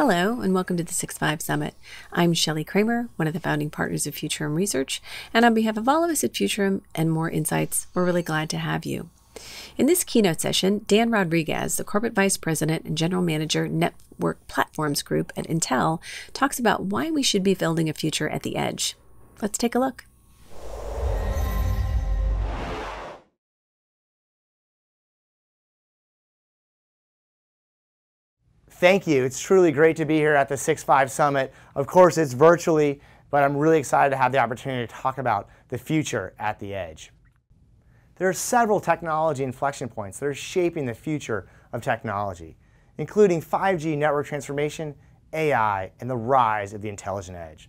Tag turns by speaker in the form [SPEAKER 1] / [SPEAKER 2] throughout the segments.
[SPEAKER 1] Hello, and welcome to the Six Five Summit. I'm Shelly Kramer, one of the founding partners of Futurum Research, and on behalf of all of us at Futurum and Moor Insights, we're really glad to have you. In this keynote session, Dan Rodriguez, the Corporate Vice President and General Manager, Network Platforms Group at Intel, talks about why we should be building a future at the edge. Let's take a look.
[SPEAKER 2] Thank you. It's truly great to be here at the Six Five Summit. Of course, it's virtually, but I'm really excited to have the opportunity to talk about the future at the edge. There are several technology inflection points that are shaping the future of technology, including 5G network transformation, AI, and the rise of the intelligent edge.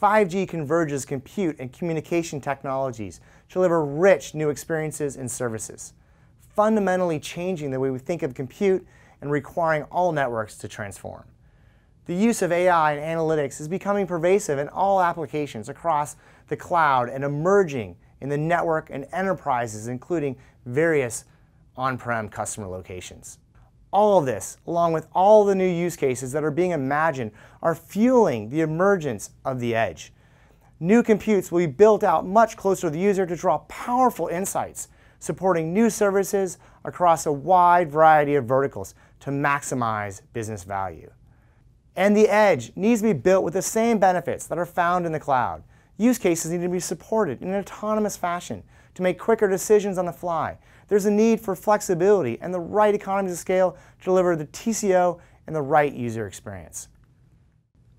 [SPEAKER 2] 5G converges compute and communication technologies to deliver rich new experiences and services, fundamentally changing the way we think of compute and requiring all networks to transform. The use of AI and analytics is becoming pervasive in all applications across the cloud and emerging in the network and enterprises, including various on-prem customer locations. All of this, along with all the new use cases that are being imagined, are fueling the emergence of the edge. New computes will be built out much closer to the user to draw powerful insights, supporting new services across a wide variety of verticals, to maximize business value. And the edge needs to be built with the same benefits that are found in the cloud. Use cases need to be supported in an autonomous fashion to make quicker decisions on the fly. There's a need for flexibility and the right economies of scale to deliver the TCO and the right user experience.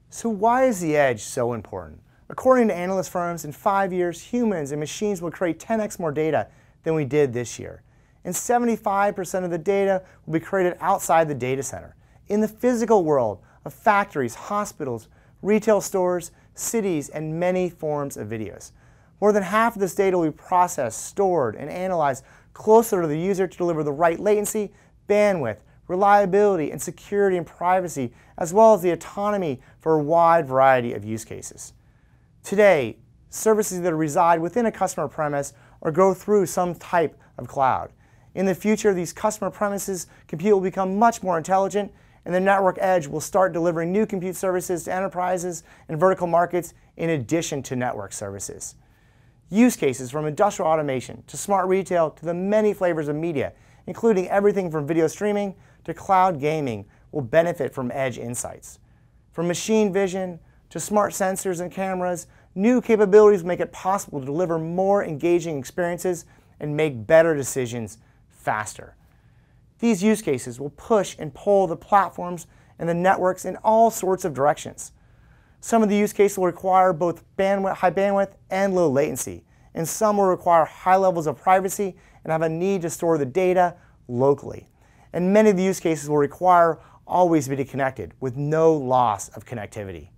[SPEAKER 2] So why is the edge so important? According to analyst firms, in five years, humans and machines will create 10x more data than we did this year and 75% of the data will be created outside the data center, in the physical world of factories, hospitals, retail stores, cities, and many forms of videos. More than half of this data will be processed, stored, and analyzed closer to the user to deliver the right latency, bandwidth, reliability, and security and privacy, as well as the autonomy for a wide variety of use cases. Today, services that reside within a customer premise or go through some type of cloud. In the future, these customer premises compute will become much more intelligent, and the network edge will start delivering new compute services to enterprises and vertical markets in addition to network services. Use cases from industrial automation to smart retail to the many flavors of media, including everything from video streaming to cloud gaming, will benefit from edge insights. From machine vision to smart sensors and cameras, new capabilities make it possible to deliver more engaging experiences and make better decisions faster. These use cases will push and pull the platforms and the networks in all sorts of directions. Some of the use cases will require both bandwidth, high bandwidth and low latency, and some will require high levels of privacy and have a need to store the data locally. And many of the use cases will require always be connected with no loss of connectivity.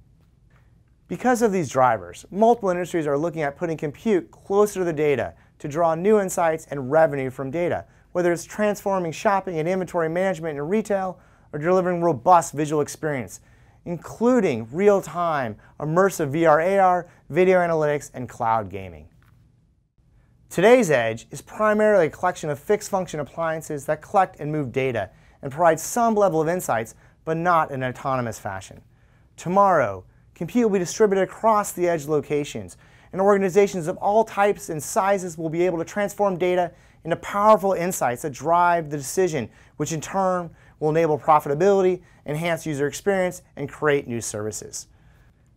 [SPEAKER 2] Because of these drivers, multiple industries are looking at putting compute closer to the data to draw new insights and revenue from data, whether it's transforming shopping and inventory management in retail or delivering robust visual experience, including real-time, immersive VR AR, video analytics, and cloud gaming. Today's Edge is primarily a collection of fixed function appliances that collect and move data and provide some level of insights, but not in an autonomous fashion. Tomorrow, compute will be distributed across the edge locations, and organizations of all types and sizes will be able to transform data into powerful insights that drive the decision, which in turn will enable profitability, enhance user experience, and create new services.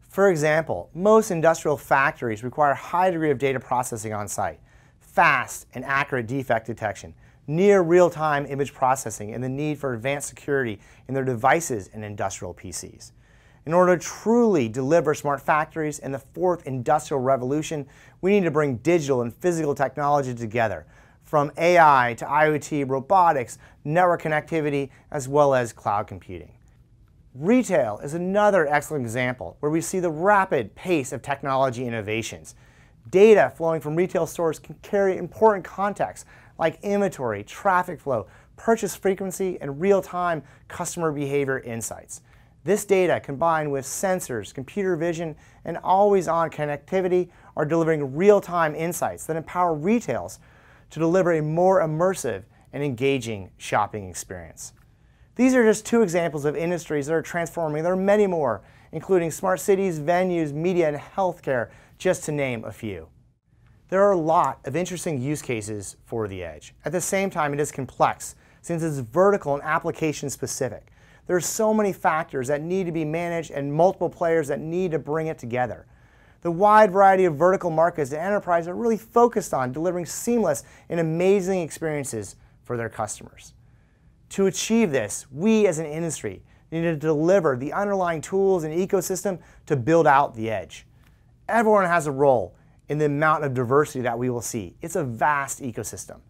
[SPEAKER 2] For example, most industrial factories require a high degree of data processing on site, fast and accurate defect detection, near real-time image processing, and the need for advanced security in their devices and industrial PCs. In order to truly deliver smart factories and the fourth industrial revolution, we need to bring digital and physical technology together from AI to IoT, robotics, network connectivity, as well as cloud computing. Retail is another excellent example where we see the rapid pace of technology innovations. Data flowing from retail stores can carry important context like inventory, traffic flow, purchase frequency, and real-time customer behavior insights. This data, combined with sensors, computer vision, and always-on connectivity, are delivering real-time insights that empower retails to deliver a more immersive and engaging shopping experience. These are just two examples of industries that are transforming. There are many more, including smart cities, venues, media, and healthcare, just to name a few. There are a lot of interesting use cases for the edge. At the same time, it is complex since it's vertical and application specific. There are so many factors that need to be managed and multiple players that need to bring it together. The wide variety of vertical markets that enterprises are really focused on delivering seamless and amazing experiences for their customers. To achieve this, we as an industry need to deliver the underlying tools and ecosystem to build out the edge. Everyone has a role in the amount of diversity that we will see. It's a vast ecosystem.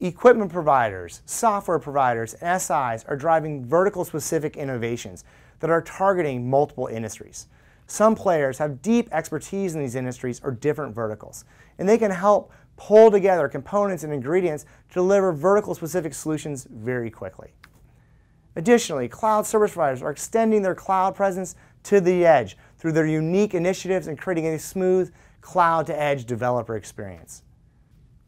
[SPEAKER 2] Equipment providers, software providers, and SIs are driving vertical specific innovations that are targeting multiple industries. Some players have deep expertise in these industries or different verticals, and they can help pull together components and ingredients to deliver vertical specific solutions very quickly. Additionally, cloud service providers are extending their cloud presence to the edge through their unique initiatives and creating a smooth cloud to edge developer experience.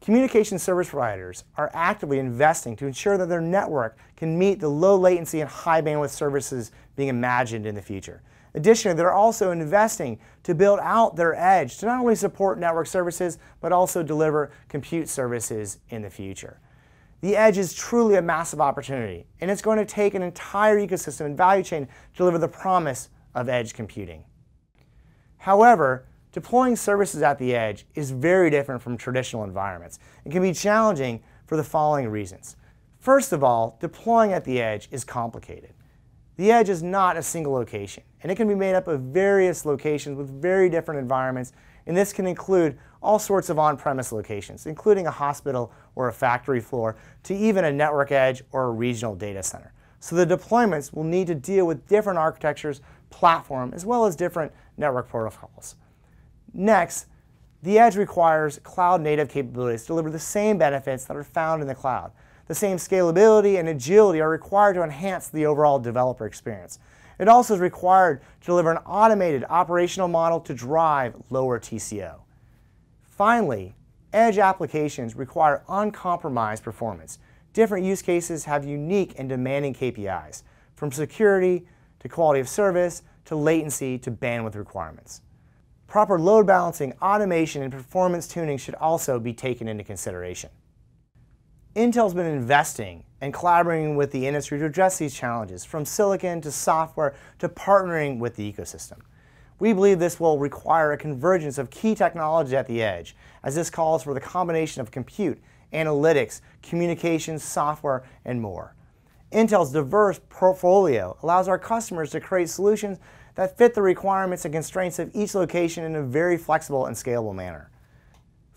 [SPEAKER 2] Communication service providers are actively investing to ensure that their network can meet the low latency and high bandwidth services being imagined in the future. Additionally, they're also investing to build out their edge to not only support network services, but also deliver compute services in the future. The edge is truly a massive opportunity, and it's going to take an entire ecosystem and value chain to deliver the promise of edge computing. However, deploying services at the edge is very different from traditional environments and can be challenging for the following reasons. First of all, deploying at the edge is complicated. The edge is not a single location, and it can be made up of various locations with very different environments, and this can include all sorts of on-premise locations, including a hospital or a factory floor, to even a network edge or a regional data center. So the deployments will need to deal with different architectures, platform, as well as different network protocols. Next, the edge requires cloud native capabilities to deliver the same benefits that are found in the cloud. The same scalability and agility are required to enhance the overall developer experience. It also is required to deliver an automated operational model to drive lower TCO. Finally, edge applications require uncompromised performance. Different use cases have unique and demanding KPIs, from security to quality of service to latency to bandwidth requirements. Proper load balancing, automation, and performance tuning should also be taken into consideration. Intel's been investing and collaborating with the industry to address these challenges, from silicon to software to partnering with the ecosystem. We believe this will require a convergence of key technology at the edge, as this calls for the combination of compute, analytics, communications, software, and more. Intel's diverse portfolio allows our customers to create solutions that fit the requirements and constraints of each location in a very flexible and scalable manner.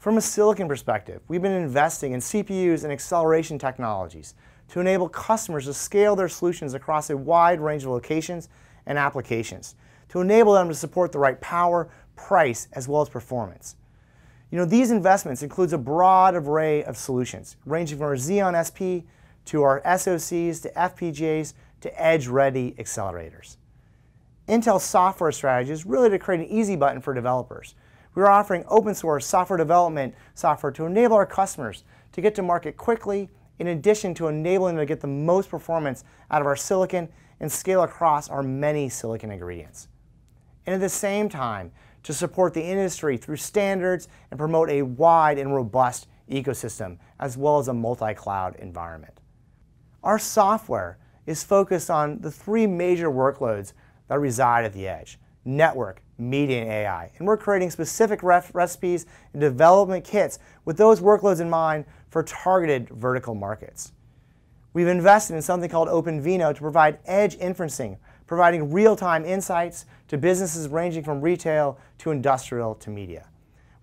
[SPEAKER 2] From a silicon perspective, we've been investing in CPUs and acceleration technologies to enable customers to scale their solutions across a wide range of locations and applications, to enable them to support the right power, price, as well as performance. You know, these investments includes a broad array of solutions, ranging from our Xeon SP to our SoCs to FPGAs to edge-ready accelerators. Intel's software strategy is really to create an easy button for developers. We're offering open source software development software to enable our customers to get to market quickly, in addition to enabling them to get the most performance out of our silicon and scale across our many silicon ingredients. And at the same time, to support the industry through standards and promote a wide and robust ecosystem, as well as a multi-cloud environment. Our software is focused on the three major workloads that reside at the edge network, media, and AI. And we're creating specific recipes and development kits with those workloads in mind for targeted vertical markets. We've invested in something called OpenVINO to provide edge inferencing, providing real-time insights to businesses ranging from retail to industrial to media.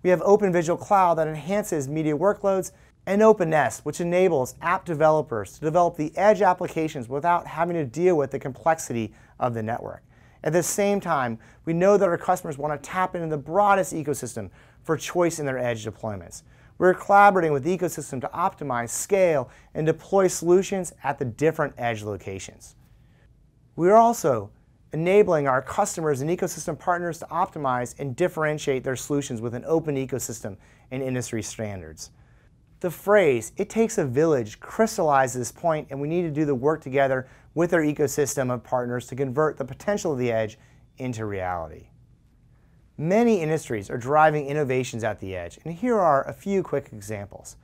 [SPEAKER 2] We have OpenVisual Cloud that enhances media workloads and OpenNESS, which enables app developers to develop the edge applications without having to deal with the complexity of the network. At the same time, we know that our customers want to tap into the broadest ecosystem for choice in their edge deployments. We're collaborating with the ecosystem to optimize, scale, and deploy solutions at the different edge locations. We are also enabling our customers and ecosystem partners to optimize and differentiate their solutions with an open ecosystem and industry standards. The phrase, it takes a village, crystallizes this point, and we need to do the work together with our ecosystem of partners to convert the potential of the edge into reality. Many industries are driving innovations at the edge, and here are a few quick examples.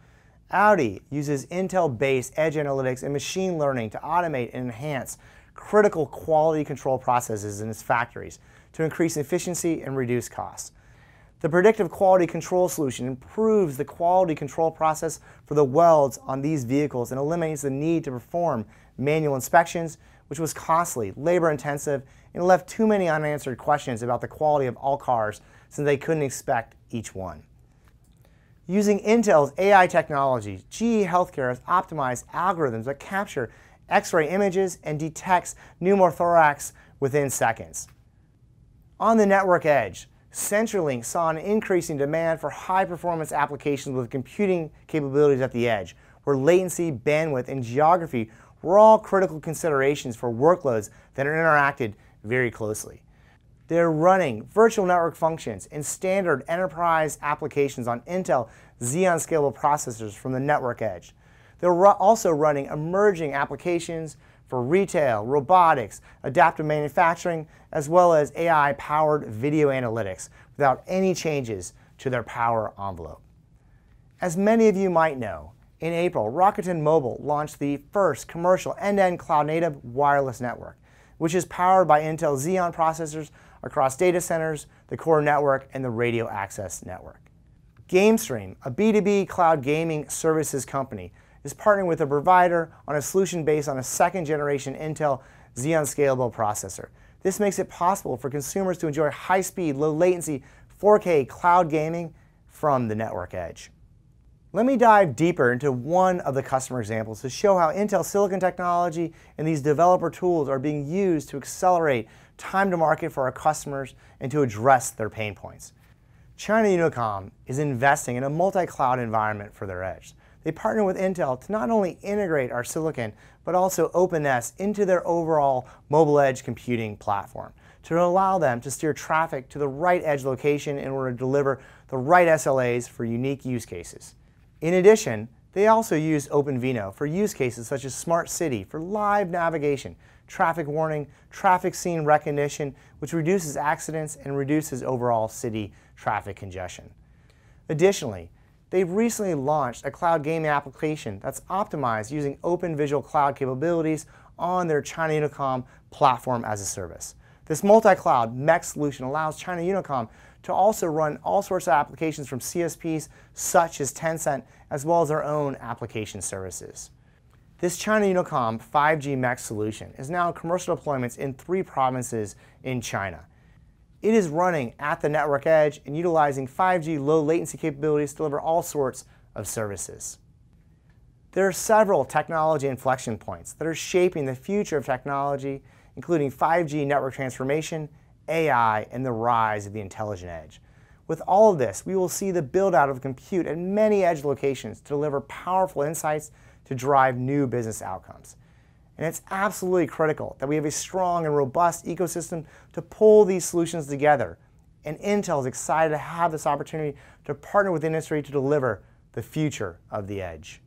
[SPEAKER 2] Audi uses Intel-based edge analytics and machine learning to automate and enhance critical quality control processes in its factories to increase efficiency and reduce costs. The predictive quality control solution improves the quality control process for the welds on these vehicles and eliminates the need to perform manual inspections, which was costly, labor intensive, and left too many unanswered questions about the quality of all cars since they couldn't inspect each one. Using Intel's AI technology, GE Healthcare has optimized algorithms that capture X-ray images and detects pneumothorax within seconds. On the network edge, CenturyLink saw an increasing demand for high-performance applications with computing capabilities at the edge, where latency, bandwidth, and geography were all critical considerations for workloads that are interacted very closely. They're running virtual network functions and standard enterprise applications on Intel Xeon Scalable processors from the network edge. They're also running emerging applications for retail, robotics, adaptive manufacturing, as well as AI-powered video analytics without any changes to their power envelope. As many of you might know, in April, Rakuten Mobile launched the first commercial end-to-end cloud-native wireless network, which is powered by Intel Xeon processors across data centers, the core network, and the radio access network. GameStream, a B2B cloud gaming services company, is partnering with a provider on a solution based on a second generation Intel Xeon Scalable processor. This makes it possible for consumers to enjoy high speed, low latency 4K cloud gaming from the network edge. Let me dive deeper into one of the customer examples to show how Intel silicon technology and these developer tools are being used to accelerate time to market for our customers and to address their pain points. China Unicom is investing in a multi-cloud environment for their edge. They partner with Intel to not only integrate our silicon, but also OpenNESS into their overall mobile edge computing platform to allow them to steer traffic to the right edge location in order to deliver the right SLAs for unique use cases. In addition, they also use OpenVINO for use cases such as Smart City for live navigation, traffic warning, traffic scene recognition, which reduces accidents and reduces overall city traffic congestion. Additionally, They've recently launched a cloud gaming application that's optimized using Open Visual Cloud capabilities on their China Unicom platform as a service. This multi-cloud MEC solution allows China Unicom to also run all sorts of applications from CSPs such as Tencent, as well as their own application services. This China Unicom 5G MEC solution is now in commercial deployments in three provinces in China. It is running at the network edge and utilizing 5G low latency capabilities to deliver all sorts of services. There are several technology inflection points that are shaping the future of technology, including 5G network transformation, AI, and the rise of the intelligent edge. With all of this, we will see the build out of compute at many edge locations to deliver powerful insights to drive new business outcomes. And it's absolutely critical that we have a strong and robust ecosystem to pull these solutions together. And Intel is excited to have this opportunity to partner with industry to deliver the future of the edge.